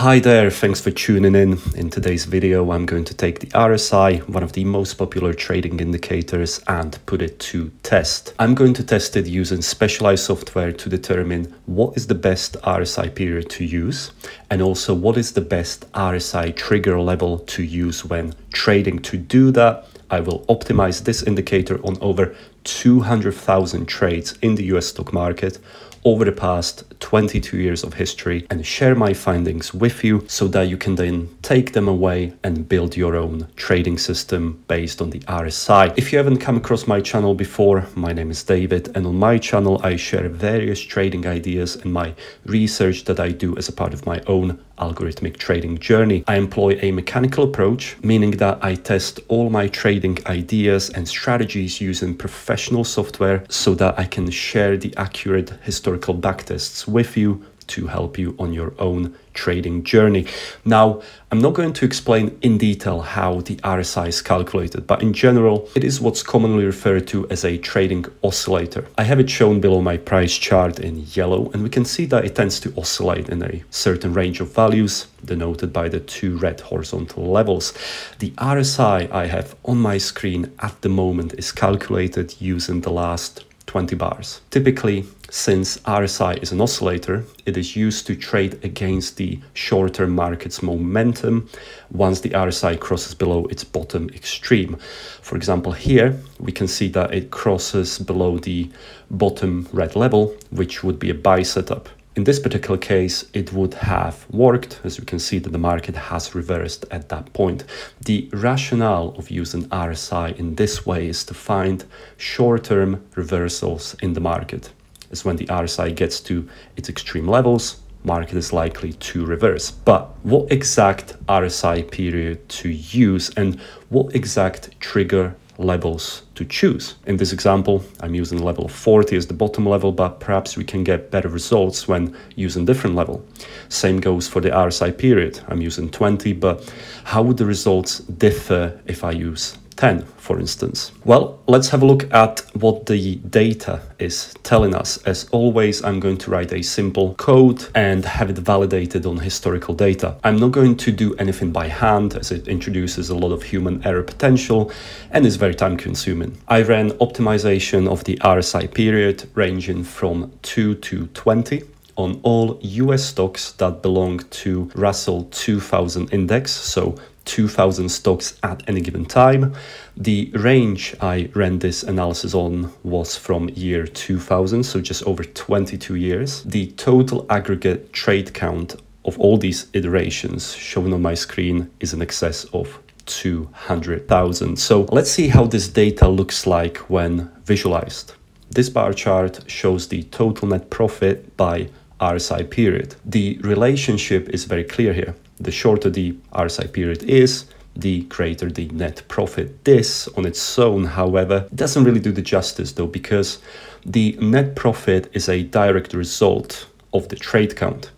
Hi there, thanks for tuning in. In today's video, I'm going to take the RSI, one of the most popular trading indicators, and put it to test. I'm going to test it using specialized software to determine what is the best RSI period to use, and also what is the best RSI trigger level to use when trading. To do that, I will optimize this indicator on over 200,000 trades in the US stock market over the past 22 years of history and share my findings with you so that you can then take them away and build your own trading system based on the RSI. If you haven't come across my channel before, my name is David and on my channel I share various trading ideas and my research that I do as a part of my own algorithmic trading journey. I employ a mechanical approach, meaning that I test all my trading ideas and strategies using professional software so that I can share the accurate historical backtests with you to help you on your own trading journey. Now, I'm not going to explain in detail how the RSI is calculated, but in general, it is what's commonly referred to as a trading oscillator. I have it shown below my price chart in yellow, and we can see that it tends to oscillate in a certain range of values, denoted by the two red horizontal levels. The RSI I have on my screen at the moment is calculated using the last 20 bars. Typically, since RSI is an oscillator, it is used to trade against the short-term market's momentum once the RSI crosses below its bottom extreme. For example, here we can see that it crosses below the bottom red level, which would be a buy setup. In this particular case, it would have worked, as you can see that the market has reversed at that point. The rationale of using RSI in this way is to find short-term reversals in the market. As when the RSI gets to its extreme levels, market is likely to reverse. But what exact RSI period to use and what exact trigger levels to choose. In this example, I'm using level 40 as the bottom level, but perhaps we can get better results when using different level. Same goes for the RSI period. I'm using 20, but how would the results differ if I use 10, for instance? Well, let's have a look at what the data is telling us. As always, I'm going to write a simple code and have it validated on historical data. I'm not going to do anything by hand as it introduces a lot of human error potential and is very time consuming. I ran optimization of the RSI period ranging from 2 to 20 on all US stocks that belong to Russell 2000 index, so 2000 stocks at any given time. The range I ran this analysis on was from year 2000, so just over 22 years. The total aggregate trade count of all these iterations shown on my screen is in excess of 200,000. So let's see how this data looks like when visualized. This bar chart shows the total net profit by RSI period. The relationship is very clear here. The shorter the RSI period is, the greater the net profit. This on its own, however, doesn't really do the justice though, because the net profit is a direct result of the trade count.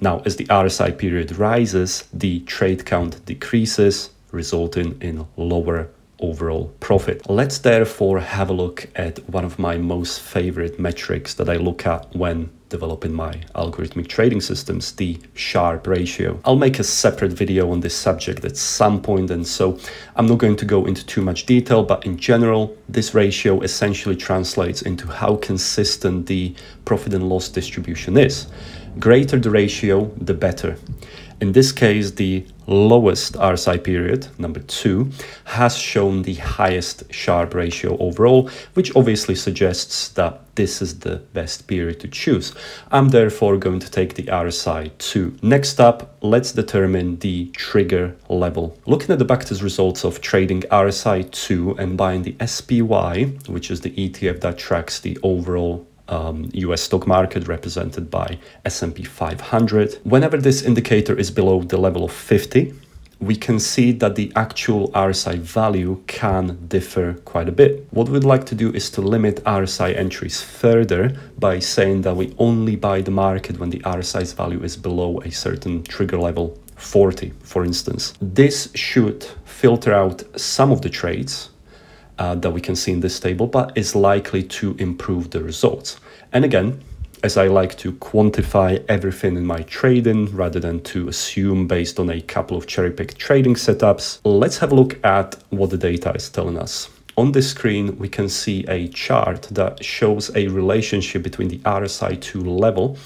Now, as the RSI period rises, the trade count decreases, resulting in lower overall profit. Let's therefore have a look at one of my most favorite metrics that I look at when developing my algorithmic trading systems, the Sharpe ratio. I'll make a separate video on this subject at some point and so I'm not going to go into too much detail, but in general, this ratio essentially translates into how consistent the profit and loss distribution is. Greater the ratio, the better. In this case, the lowest RSI period, number two, has shown the highest Sharpe ratio overall, which obviously suggests that this is the best period to choose. I'm therefore going to take the RSI 2. Next up, let's determine the trigger level. Looking at the backtest results of trading RSI 2 and buying the SPY, which is the ETF that tracks the overall um, US stock market represented by S&P 500. Whenever this indicator is below the level of 50, we can see that the actual RSI value can differ quite a bit. What we'd like to do is to limit RSI entries further by saying that we only buy the market when the RSI's value is below a certain trigger level 40, for instance. This should filter out some of the trades uh, that we can see in this table, but is likely to improve the results. And again, as I like to quantify everything in my trading rather than to assume based on a couple of cherry picked trading setups, let's have a look at what the data is telling us. On this screen, we can see a chart that shows a relationship between the RSI2 level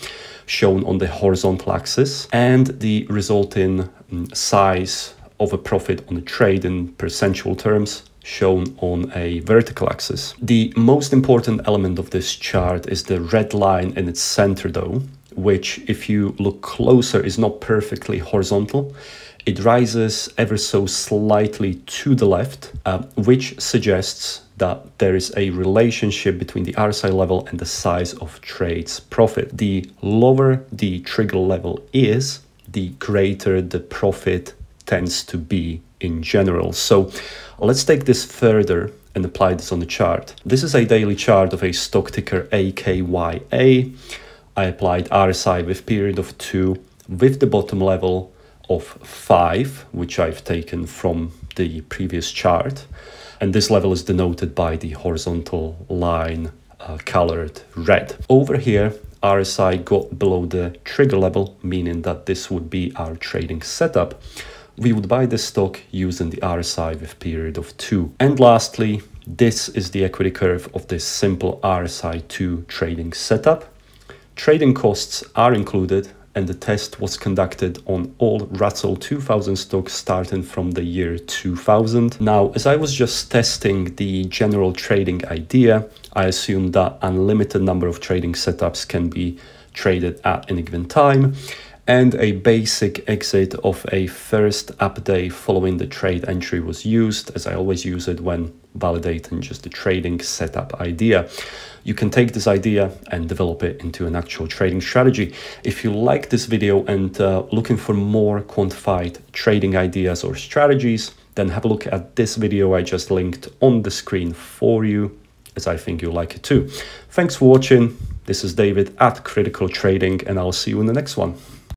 shown on the horizontal axis and the resulting mm, size of a profit on a trade in percentual terms shown on a vertical axis. The most important element of this chart is the red line in its center though, which if you look closer is not perfectly horizontal. It rises ever so slightly to the left, uh, which suggests that there is a relationship between the RSI level and the size of trades profit. The lower the trigger level is, the greater the profit tends to be in general. So let's take this further and apply this on the chart. This is a daily chart of a stock ticker AKYA. I applied RSI with period of 2 with the bottom level of 5, which I've taken from the previous chart. And this level is denoted by the horizontal line uh, colored red. Over here, RSI got below the trigger level, meaning that this would be our trading setup we would buy this stock using the RSI with period of 2. And lastly, this is the equity curve of this simple RSI2 trading setup. Trading costs are included and the test was conducted on all Russell 2000 stocks starting from the year 2000. Now, as I was just testing the general trading idea, I assumed that unlimited number of trading setups can be traded at any given time and a basic exit of a first up day following the trade entry was used as I always use it when validating just the trading setup idea. You can take this idea and develop it into an actual trading strategy. If you like this video and uh, looking for more quantified trading ideas or strategies, then have a look at this video I just linked on the screen for you as I think you'll like it too. Thanks for watching. This is David at Critical Trading and I'll see you in the next one.